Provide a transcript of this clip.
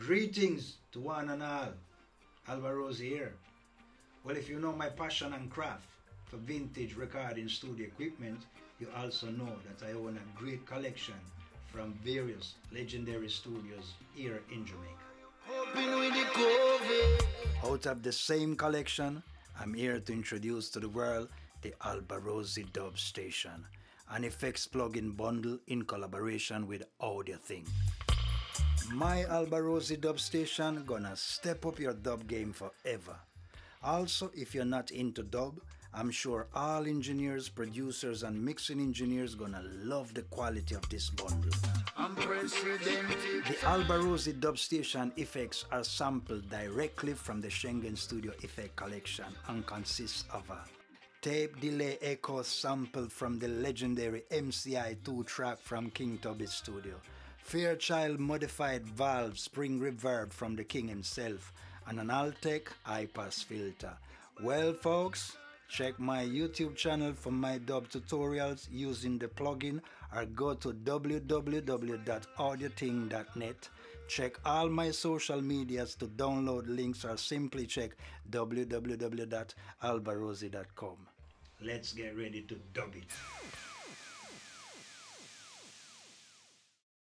Greetings to one and all. Alborosie here. Well, if you know my passion and craft for vintage recording studio equipment, you also know that I own a great collection from various legendary studios here in Jamaica. Out of the same collection, I'm here to introduce to the world the Alborosie Dub Station, an effects plugin bundle in collaboration with AudioThing. My Alborosie Dub Station gonna step up your dub game forever. Also, if you're not into dub, I'm sure all engineers, producers, and mixing engineers gonna love the quality of this bundle. The Alborosie Dub Station effects are sampled directly from the Shengen Studio Effect Collection and consist of a tape delay echo sampled from the legendary MCI 2 track from King Tubby Studio, Fairchild modified valve spring reverb from the king himself, and an Altec high-pass filter. Well, folks, check my YouTube channel for my dub tutorials using the plugin or go to www.audiothing.net. Check all my social medias to download links or simply check www.alborosie.com. Let's get ready to dub it.